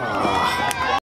Oh.